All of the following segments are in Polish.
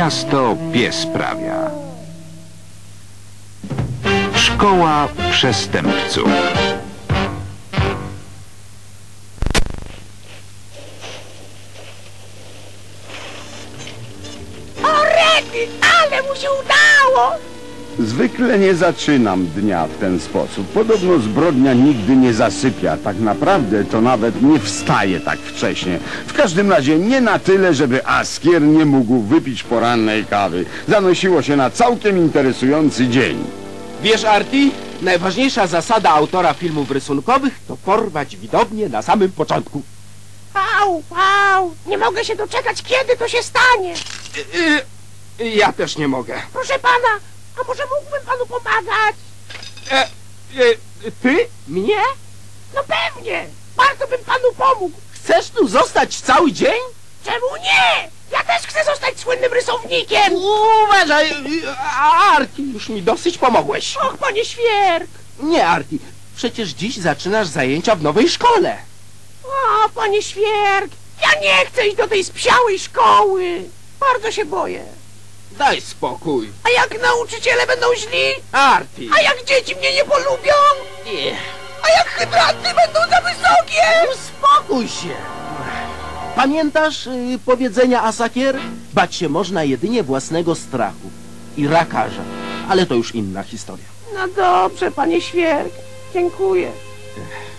miasto pies sprawia. Szkoła przestępców. Zwykle nie zaczynam dnia w ten sposób. Podobno zbrodnia nigdy nie zasypia. Tak naprawdę to nawet nie wstaje tak wcześnie. W każdym razie nie na tyle, żeby Askier nie mógł wypić porannej kawy. Zanosiło się na całkiem interesujący dzień. Wiesz, Arti, najważniejsza zasada autora filmów rysunkowych to porwać widownię na samym początku. Au, au, nie mogę się doczekać, kiedy to się stanie. Y, y, ja też nie mogę. Proszę pana, a może mógłbym panu pomagać? E, e, ty? Mnie? No pewnie, bardzo bym panu pomógł. Chcesz tu zostać cały dzień? Czemu nie? Ja też chcę zostać słynnym rysownikiem. Uważaj, y, a, Arti, już mi dosyć pomogłeś. Och, panie świerk. Nie, Arti, przecież dziś zaczynasz zajęcia w nowej szkole. O, panie świerk, ja nie chcę iść do tej spsiałej szkoły. Bardzo się boję. Daj spokój. A jak nauczyciele będą źli? Arti. A jak dzieci mnie nie polubią? Nie. A jak hydranty będą za wysokie? Uspokój się. Pamiętasz y, powiedzenia Asakier? Bać się można jedynie własnego strachu i rakarza. Ale to już inna historia. No dobrze, panie świerk. Dziękuję. Panie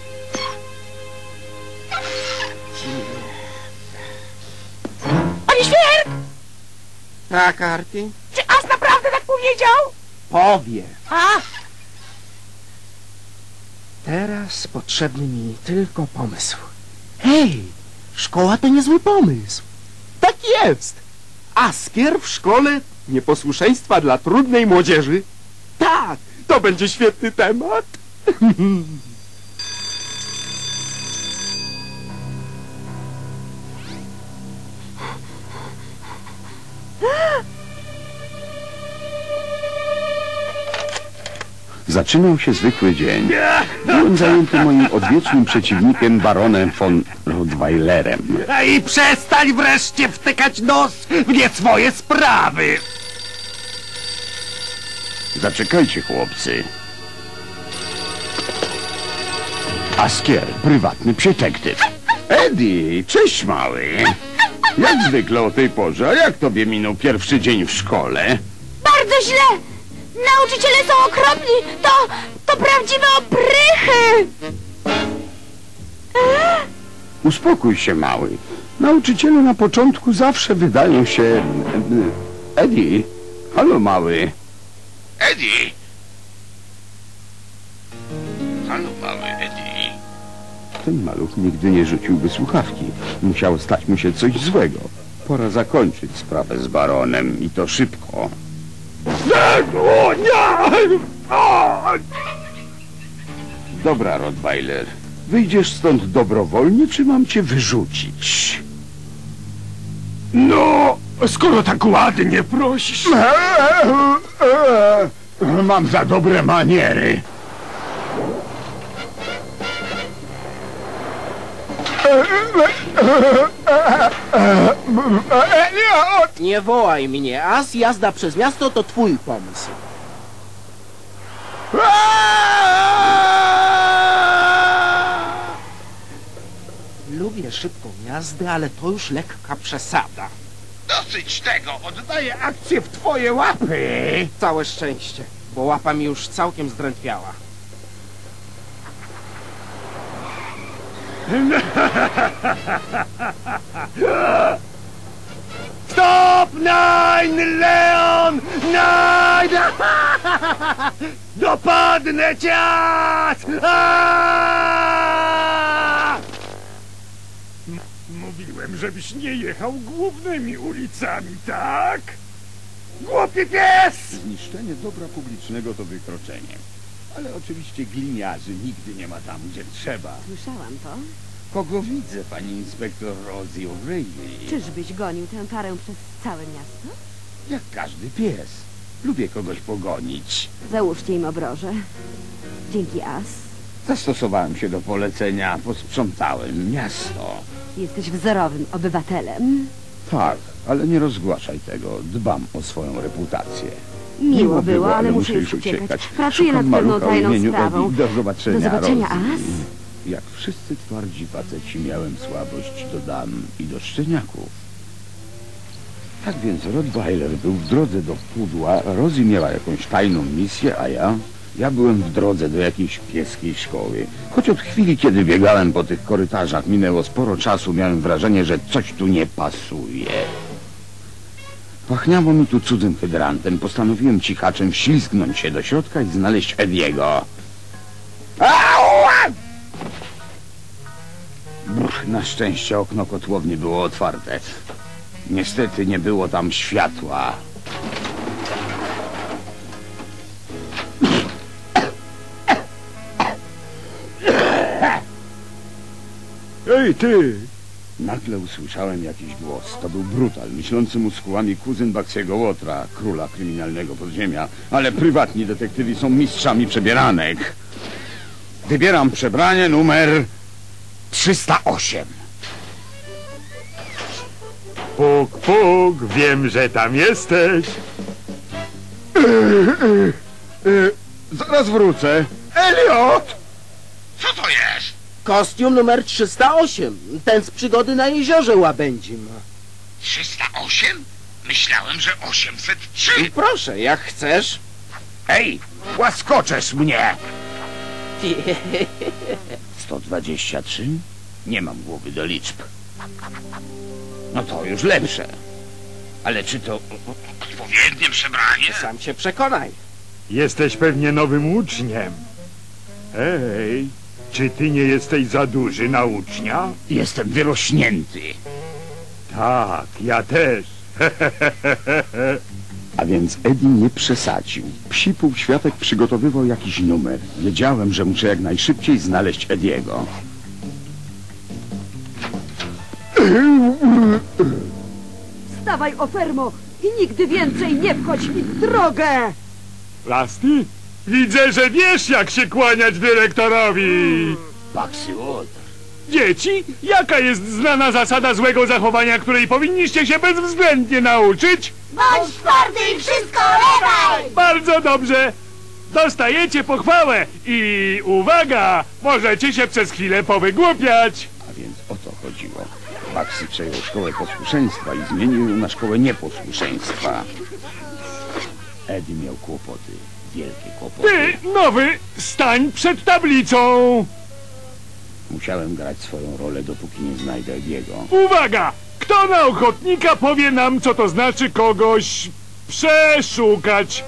Tak, Arti? Czy As naprawdę tak powiedział? Powie. A, Teraz potrzebny mi tylko pomysł. Hej, szkoła to niezły pomysł. Tak jest. Askier w szkole nieposłuszeństwa dla trudnej młodzieży. Tak, to będzie świetny temat. Zaczynał się zwykły dzień. Byłem zajęty moim odwiecznym przeciwnikiem, baronem von Rottweilerem. I przestań wreszcie wtykać nos w nie swoje sprawy! Zaczekajcie, chłopcy. Askier, prywatny przetektyw. Eddie, cześć mały. Jak zwykle o tej porze, a jak tobie minął pierwszy dzień w szkole? Bardzo źle! Nauczyciele są okropni! To... to prawdziwe oprychy! Uspokój się, mały. Nauczyciele na początku zawsze wydają się... Eddie, halo mały. Eddie! Halo mały, Eddie. Ten maluch nigdy nie rzuciłby słuchawki. Musiało stać mu się coś złego. Pora zakończyć sprawę z baronem i to szybko. Dobra, Rottweiler. Wyjdziesz stąd dobrowolnie, czy mam cię wyrzucić? No, skoro tak ładnie prosisz... Mam za dobre maniery. Nie wołaj mnie, As, jazda przez miasto to twój pomysł. Lubię szybką jazdę, ale to już lekka przesada. Dosyć tego, oddaję akcję w twoje łapy! Całe szczęście, bo łapa mi już całkiem zdrętwiała. Stop nine, Leon! Nine! Dopadnę cię! M- Mówiłem, żebyś nie jechał głównymi ulicami, tak? Głupi pies! Zniszczenie dobra publicznego to wykroczenie. Ale oczywiście gliniarzy nigdy nie ma tam, gdzie trzeba. Słyszałam to. Kogo widzę, pani inspektor Rosie O'Reilly? Czyżbyś gonił tę parę przez całe miasto? Jak każdy pies. Lubię kogoś pogonić. Załóżcie im obroże. Dzięki As. Zastosowałem się do polecenia, posprzątałem miasto. Jesteś wzorowym obywatelem. Tak, ale nie rozgłaszaj tego. Dbam o swoją reputację. Miło było, ale muszę już uciekać. Pracuję nad Szukam pewną malucha o tajną sprawą. Do zobaczenia. Do zobaczenia. As. Jak wszyscy twardzi faceci miałem słabość do dam i do szczeniaków. Tak więc Rottweiler był w drodze do pudła, Rosie miała jakąś tajną misję, a ja... Ja byłem w drodze do jakiejś pieskiej szkoły. Choć od chwili, kiedy biegałem po tych korytarzach, minęło sporo czasu, miałem wrażenie, że coś tu nie pasuje. Pachniało mi tu cudzym hydrantem. Postanowiłem cichaczem wślizgnąć się do środka i znaleźć Ediego. Ała! Brr, na szczęście okno kotłowni było otwarte. Niestety nie było tam światła. Ej, ty! Nagle usłyszałem jakiś głos. To był brutal, myślący muskułami kuzyn Baksiego Łotra, króla kryminalnego podziemia, ale prywatni detektywi są mistrzami przebieranek. Wybieram przebranie numer 308. Puk, puk, wiem, że tam jesteś. Zaraz wrócę. Elliot! Co to jest? Kostium numer 308. Ten z przygody na jeziorze Łabędzim. 308? Myślałem, że 803. Proszę, jak chcesz. Ej, łaskoczesz mnie! 123? Nie mam głowy do liczb. No to już lepsze. Ale czy to... Odpowiednie przebranie? Sam się przekonaj. Jesteś pewnie nowym uczniem. Ej, czy ty nie jesteś za duży na ucznia? Jestem wyrośnięty. Tak, ja też. A więc Eddie nie przesadził. Psi półświatek przygotowywał jakiś numer. Wiedziałem, że muszę jak najszybciej znaleźć Ediego. Stawaj, ofermo, i nigdy więcej nie wchodź mi w drogę! Lasty? Widzę, że wiesz, jak się kłaniać dyrektorowi. Paksy Łotr. Dzieci, jaka jest znana zasada złego zachowania, której powinniście się bezwzględnie nauczyć? Bądź twardy i wszystko olewaj! Bardzo dobrze. Dostajecie pochwałę i uwaga, możecie się przez chwilę powygłupiać. A więc o to chodziło. Paksy przejął szkołę posłuszeństwa i zmienił ją na szkołę nieposłuszeństwa. Eddie miał kłopoty. Wielkie kłopoty. Ty, nowy, stań przed tablicą. Musiałem grać swoją rolę, dopóki nie znajdę Ediego. Uwaga! Kto na ochotnika powie nam, co to znaczy kogoś przeszukać?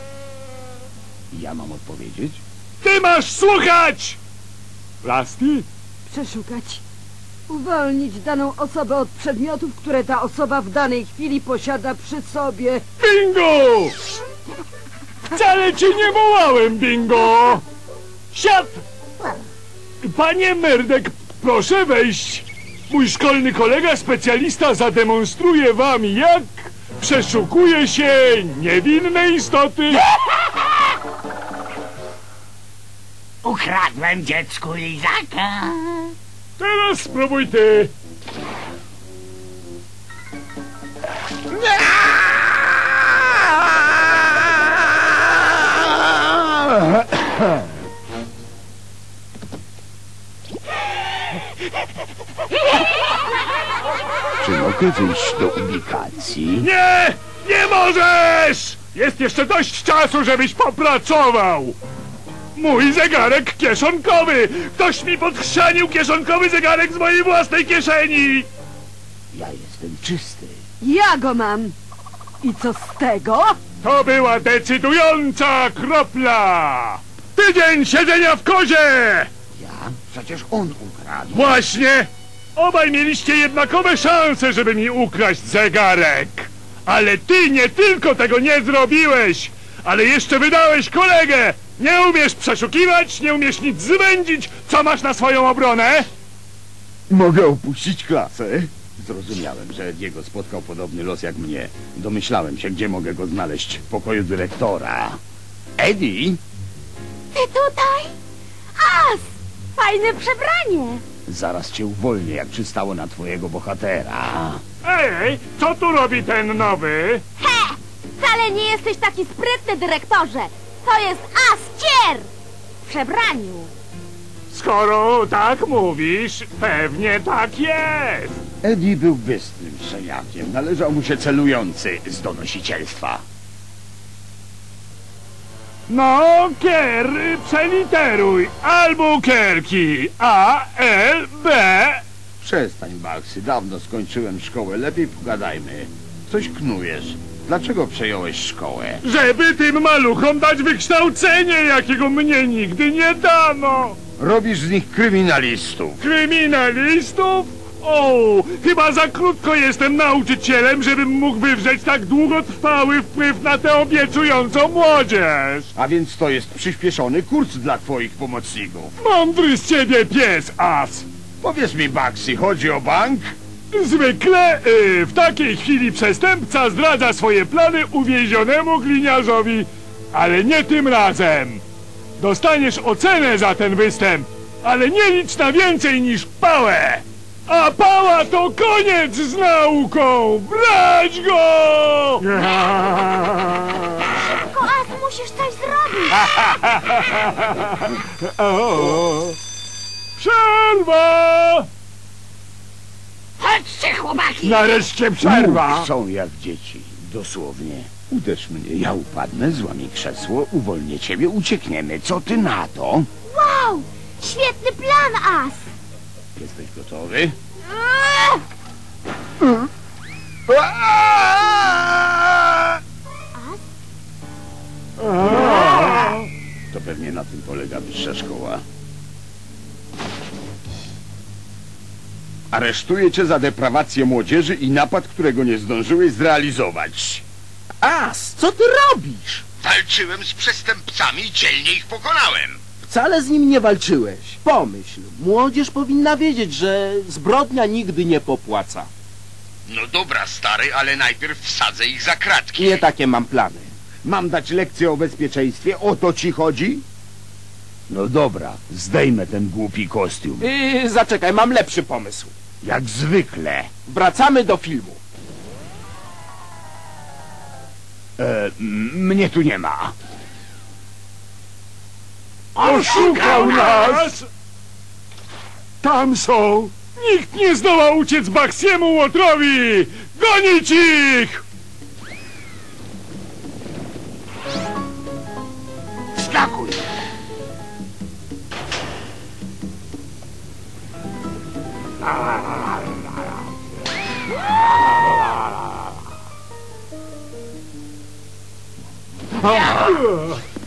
Ja mam odpowiedzieć? Ty masz słuchać! Lasty? Przeszukać. Uwolnić daną osobę od przedmiotów, które ta osoba w danej chwili posiada przy sobie. Bingo! Wcale cię nie wołałem, bingo! Siad! Panie Merdek, proszę wejść. Mój szkolny kolega specjalista zademonstruje wam, jak przeszukuje się niewinne istoty. Ukradłem dziecku lizaka. Teraz spróbuj ty. Mogę wyjść do ubikacji? Nie! Nie możesz! Jest jeszcze dość czasu, żebyś popracował! Mój zegarek kieszonkowy! Ktoś mi podchrzanił kieszonkowy zegarek z mojej własnej kieszeni! Ja jestem czysty. Ja go mam. I co z tego? To była decydująca kropla! Tydzień siedzenia w kozie! Ja? Przecież on ukradł. Właśnie! Obaj mieliście jednakowe szanse, żeby mi ukraść zegarek! Ale ty nie tylko tego nie zrobiłeś, ale jeszcze wydałeś kolegę! Nie umiesz przeszukiwać, nie umiesz nic zwędzić, co masz na swoją obronę? Mogę opuścić klasę? Zrozumiałem, że Diego spotkał podobny los jak mnie. Domyślałem się, gdzie mogę go znaleźć. W pokoju dyrektora. Eddie? Ty tutaj? As! Fajne przebranie! Zaraz cię uwolnię, jak przystało na twojego bohatera. Ej, co tu robi ten nowy? He! Wcale nie jesteś taki sprytny, dyrektorze! To jest Askier! W przebraniu. Skoro tak mówisz, pewnie tak jest. Eddie był bystrym strzeliakiem. Należał mu się celujący z donosicielstwa. No, Kier, przeliteruj. Albuquerque. A, L, B. Przestań, Baxy. Dawno skończyłem szkołę. Lepiej pogadajmy. Coś knujesz. Dlaczego przejąłeś szkołę? Żeby tym maluchom dać wykształcenie, jakiego mnie nigdy nie dano. Robisz z nich kryminalistów. Kryminalistów? O, chyba za krótko jestem nauczycielem, żebym mógł wywrzeć tak długotrwały wpływ na tę obiecującą młodzież. A więc to jest przyspieszony kurs dla twoich pomocników. Mądry z ciebie pies, as. Powiedz mi, Baxy, chodzi o bank? Zwykle y, w takiej chwili przestępca zdradza swoje plany uwięzionemu gliniarzowi, ale nie tym razem. Dostaniesz ocenę za ten występ, ale nie licz na więcej niż pałę. A pała to koniec z nauką! Brać go! Tylko As, musisz coś zrobić! Przerwa! Chodźcie, chłopaki! Nareszcie przerwa! Są jak dzieci, dosłownie. Uderz mnie, ja upadnę, złamię krzesło, uwolnię ciebie, uciekniemy. Co ty na to? Wow! Świetny plan, As! Jesteś gotowy? To pewnie na tym polega wyższa szkoła. Aresztuję cię za deprawację młodzieży i napad, którego nie zdążyłeś zrealizować. As, co ty robisz? Walczyłem z przestępcami i dzielnie ich pokonałem. Wcale z nim nie walczyłeś. Pomyśl, młodzież powinna wiedzieć, że zbrodnia nigdy nie popłaca. No dobra, stary, ale najpierw wsadzę ich za kratki. Nie takie mam plany. Mam dać lekcję o bezpieczeństwie? O to ci chodzi? No dobra, zdejmę ten głupi kostium. Yy, zaczekaj, mam lepszy pomysł. Jak zwykle. Wracamy do filmu. E, mnie tu nie ma. Oszukał nas! Tam są! Nikt nie zdołał uciec Baksiemu Łotrowi! Gonić ich! Wskakuj!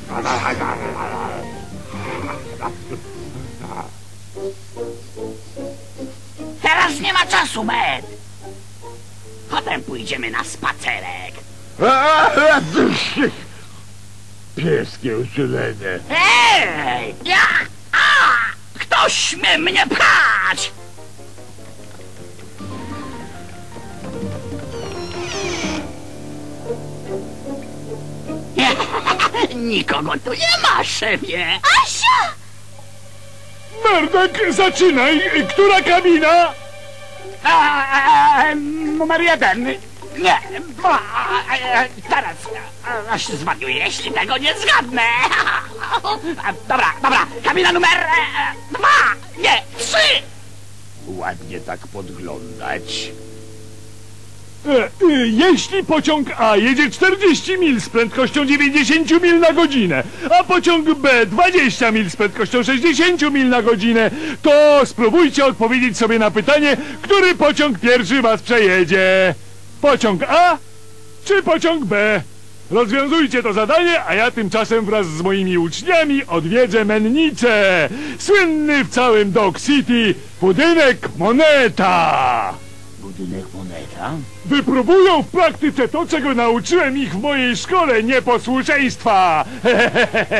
Teraz Med! Potem pójdziemy na spacerek. Pieskie uczulenie. Ej! Ja! A! Ktoś śmie mnie pchać! Nikogo tu nie ma, szefie! Asia! Merdek, zaczynaj! Która kabina? A, numer jeden. Nie, dwa. e, Teraz. e, Aż zwariuję, jeśli tego nie zgadnę. A, Dobra, dobra. Kabina numer e, dwa. Nie, trzy. Ładnie tak podglądać. E, e, Jeśli pociąg A jedzie 40 mil z prędkością 90 mil na godzinę, a pociąg B 20 mil z prędkością 60 mil na godzinę, to spróbujcie odpowiedzieć sobie na pytanie, który pociąg pierwszy was przejedzie. Pociąg A czy pociąg B? Rozwiązujcie to zadanie, a ja tymczasem wraz z moimi uczniami odwiedzę mennicę. Słynny w całym Dog City budynek Moneta. Budynek moneta? Wypróbują w praktyce to, czego nauczyłem ich w mojej szkole nieposłuszeństwa.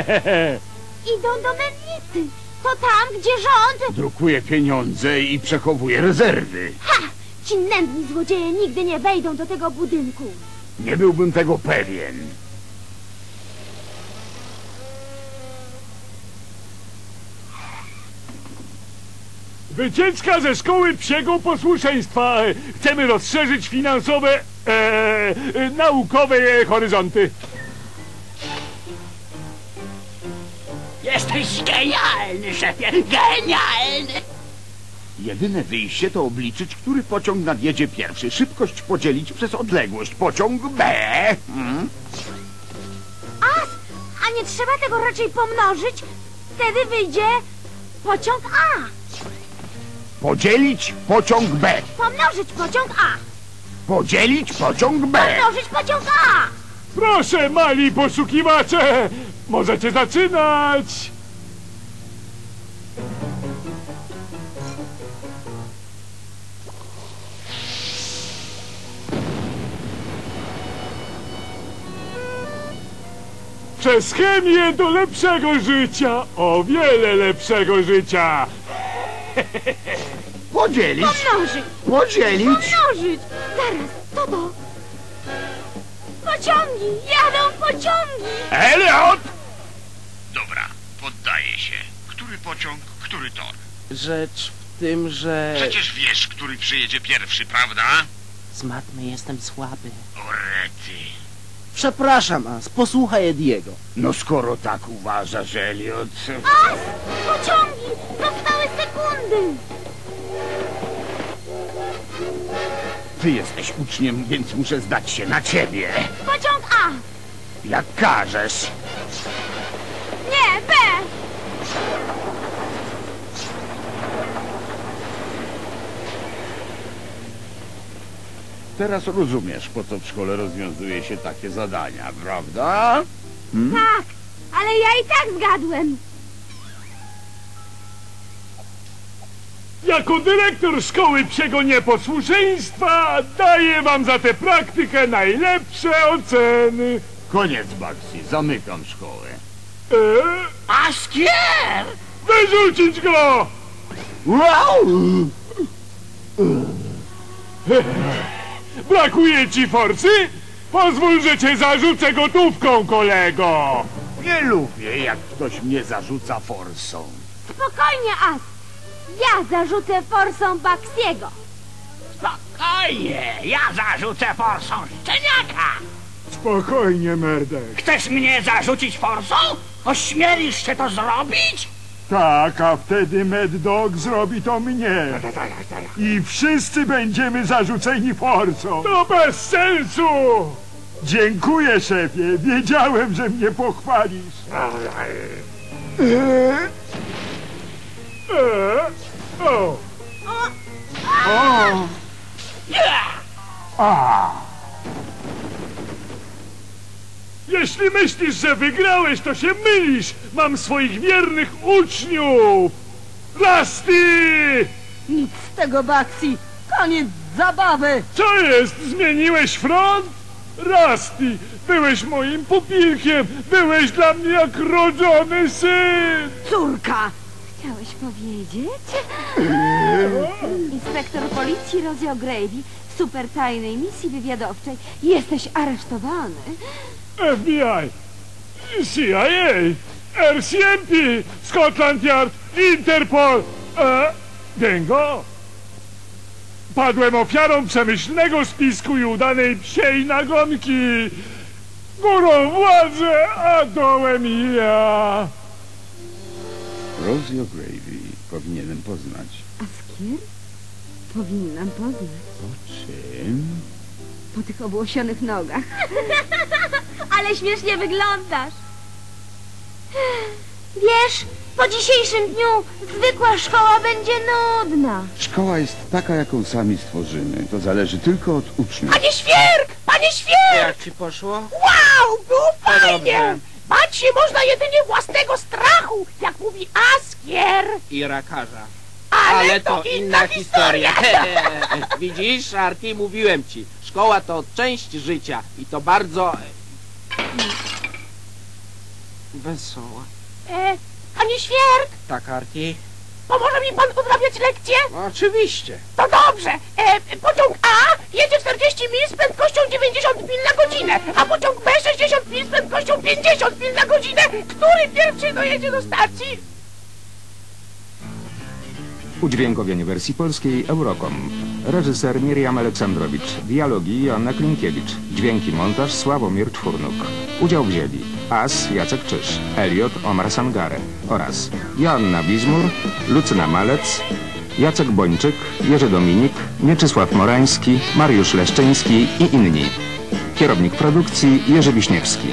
Idą do mennicy. To tam, gdzie rząd... Drukuje pieniądze i przechowuje rezerwy. Ha! Ci nędni złodzieje nigdy nie wejdą do tego budynku. Nie byłbym tego pewien. Wycieczka ze szkoły psiego posłuszeństwa. Chcemy rozszerzyć finansowe, e, e, naukowe horyzonty. Jesteś genialny, szefie, genialny! Jedyne wyjście to obliczyć, który pociąg nadjedzie pierwszy. Szybkość podzielić przez odległość. Pociąg B. Hmm? As, a nie trzeba tego raczej pomnożyć? Wtedy wyjdzie pociąg A. Podzielić pociąg B. Pomnożyć pociąg A. Podzielić pociąg B. Pomnożyć pociąg A. Proszę, mali poszukiwacze, możecie zaczynać. Przez chemię do lepszego życia, o wiele lepszego życia. Podzielić. Pomnożyć. Podzielić. Pomnożyć. Zaraz, co to? Pociągi, jadą pociągi. Elliot! Dobra, poddaję się. Który pociąg, który tor? Rzecz w tym, że Przecież wiesz, który przyjedzie pierwszy, prawda? z matmy jestem słaby. Orety. Przepraszam, As, posłuchaj Ediego. No skoro tak uważasz, Elliot... As, pociągi, zostały sekundy. Ty jesteś uczniem, więc muszę zdać się na ciebie. Pociąg A. Jak każesz. Nie, B. Teraz rozumiesz, po co w szkole rozwiązuje się takie zadania, prawda? Tak, ale ja i tak zgadłem. Jako dyrektor szkoły psiego nieposłuszeństwa daję wam za tę praktykę najlepsze oceny. Koniec, Baxi. Zamykam szkołę. E? Askier! Wyrzucić go! Wow! Brakuje ci forsy? Pozwól, że cię zarzucę gotówką, kolego! Nie lubię, jak ktoś mnie zarzuca forsą. Spokojnie, As. Ja zarzucę forsą Baxiego. Spokojnie, ja zarzucę forsą szczeniaka! Spokojnie, Merdek. Chcesz mnie zarzucić forsą? Ośmielisz się to zrobić? Tak, a wtedy Mad Dog zrobi to mnie. I wszyscy będziemy zarzuceni forsą. To bez sensu! Dziękuję, szefie. Wiedziałem, że mnie pochwalisz. Eee? Eee? O! O! A! Jeśli myślisz, że wygrałeś, to się mylisz! Mam swoich wiernych uczniów! Rusty! Nic z tego, Baxi. Koniec zabawy. Co jest? Zmieniłeś front? Rusty, byłeś moim pupilkiem! Byłeś dla mnie jak rodzony syn! Córka. Chciałeś powiedzieć? Inspektor policji Rosie O'Grady w supertajnej misji wywiadowczej. Jesteś aresztowany. FBI, CIA, RCMP, Scotland Yard, Interpol, e. Padłem ofiarą przemyślnego spisku i udanej psiej nagonki. Górą władzę, a dołem ja. Rosie O'Gravy powinienem poznać. Askier? Powinnam poznać. Po czym? Po tych obłosionych nogach. Ale śmiesznie wyglądasz. Wiesz, po dzisiejszym dniu zwykła szkoła będzie nudna. Szkoła jest taka, jaką sami stworzymy. To zależy tylko od uczniów. Panie Świerk! Panie Świerk! Jak ci poszło? Wow, było fajnie! dobrze. Bać się można jedynie własnego strachu, jak mówi Askier. I rakarza. Ale, to, inna historia. Widzisz, Arti, mówiłem ci. Szkoła to część życia i to bardzo... e, Wesoła. e, panie Świerk, Tak, Arti? Pomoże mi pan odrabiać lekcję? Oczywiście. To dobrze. E, pociąg A jedzie 40 mil z prędkością 90 mil na godzinę, a pociąg B 60 mil z prędkością 50 mil na godzinę. Który pierwszy dojedzie do stacji? Udźwiękowienie wersji polskiej Eurocom. Reżyser Miriam Aleksandrowicz. Dialogi Joanna Klimkiewicz. Dźwięki montaż Sławomir Czwórnuk. Udział wzięli As Jacek Czyż, Eliot Omar Sangare oraz Joanna Bizmur, Lucyna Malec, Jacek Bończyk, Jerzy Dominik, Mieczysław Morański, Mariusz Leszczyński i inni. Kierownik produkcji Jerzy Wiśniewski.